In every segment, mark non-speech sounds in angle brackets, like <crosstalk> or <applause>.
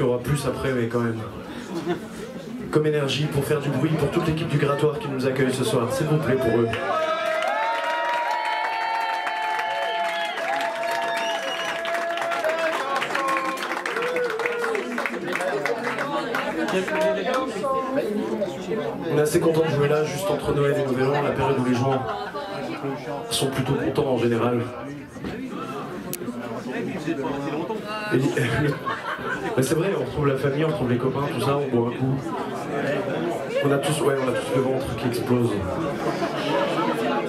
qu'il y aura plus après, mais quand même. Comme énergie pour faire du bruit pour toute l'équipe du Grattoir qui nous accueille ce soir. S'il vous plaît, pour eux. On est assez content de jouer là, juste entre Noël et Nouvel An, la période où les gens sont plutôt contents en général. <laughs> Mais c'est vrai, on retrouve la famille, on retrouve les copains, tout ça, on boit un coup. On a tous, ouais, on a tous le ventre qui explose.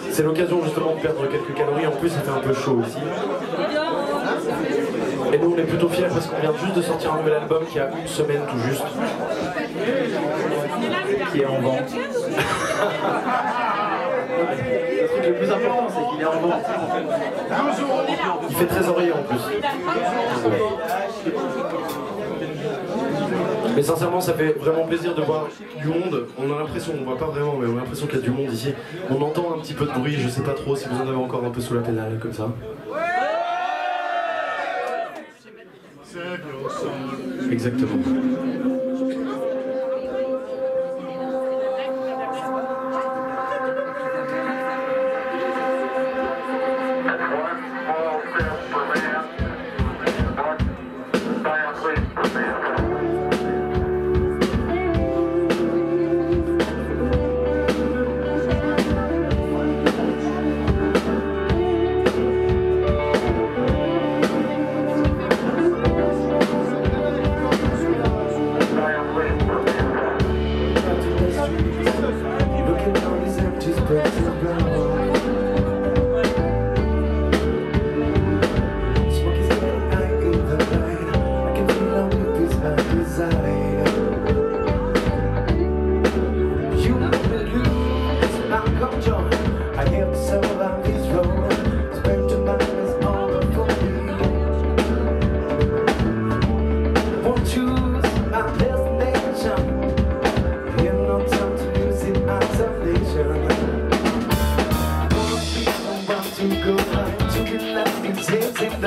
C'est l'occasion justement de perdre quelques calories, en plus ça fait un peu chaud ici. Et nous on est plutôt fiers parce qu'on vient juste de sortir un nouvel album qui a une semaine tout juste. Qui est en vente. <laughs> Le truc le plus important c'est qu'il est en vente. Il fait trésorier en plus. Mais sincèrement, ça fait vraiment plaisir de voir du monde. On a l'impression, on voit pas vraiment, mais on a l'impression qu'il y a du monde ici. On entend un petit peu de bruit, je sais pas trop si vous en avez encore un peu sous la pédale, comme ça. Exactement.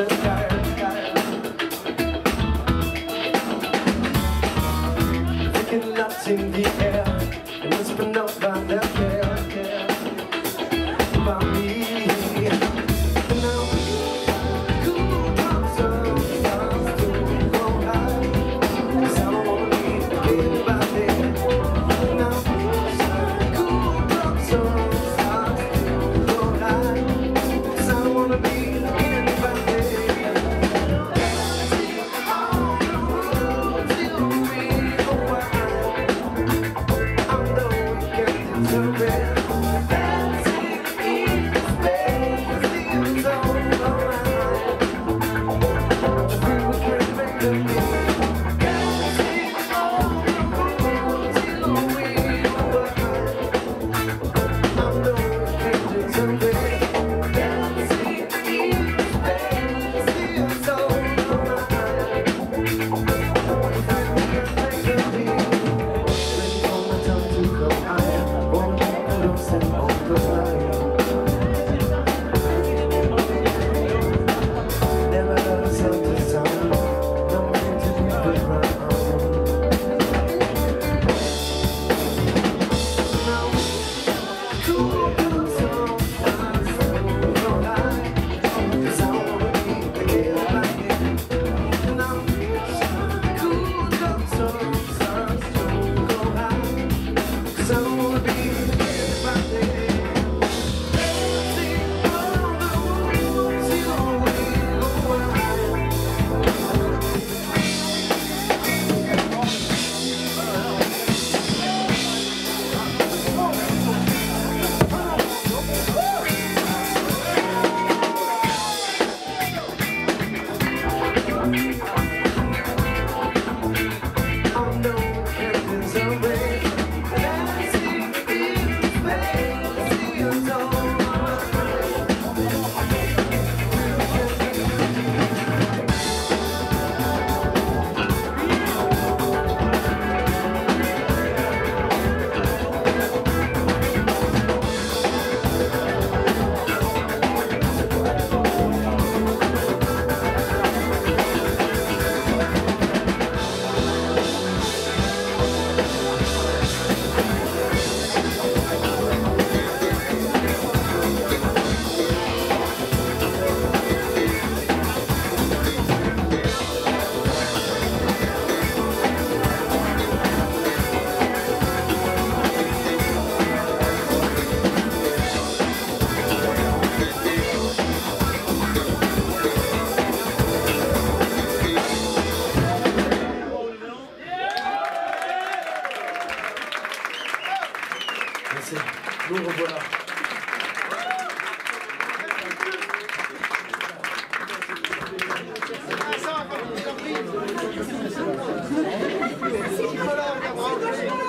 The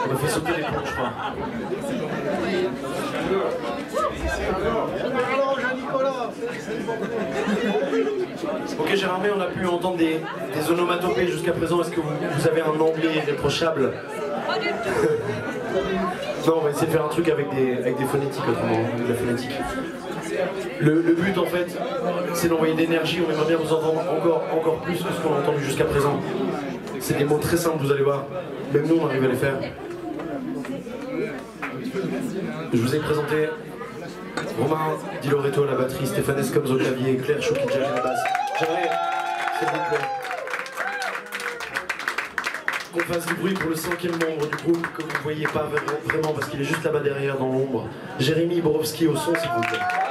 On a fait sauter les ponts, je crois. Ok Gérard on a pu entendre des, des onomatopées jusqu'à présent. Est-ce que vous, vous avez un anglais irréprochable <laughs> Non, on va essayer de faire un truc avec des, avec des phonétiques autrement, de la phonétique. Le, but en fait, c'est d'envoyer de l'énergie. On aimerait bien vous entendre encore, encore plus que ce qu'on a entendu jusqu'à présent. C'est des mots très simples, vous allez voir. Même nous, on arrive à les faire. Je vous ai présenté Romain Di Loreto à la batterie, Stéphane Escoms au clavier, Claire Choukidja à la basse. J'aimerais, s'il vous plaît, qu'on fasse du bruit pour le cinquième membre du groupe que vous ne voyez pas vraiment parce qu'il est juste là-bas derrière dans l'ombre. Jérémy Borowski au son, s'il vous plaît.